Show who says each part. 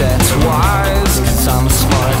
Speaker 1: that's wise, cause I'm smart.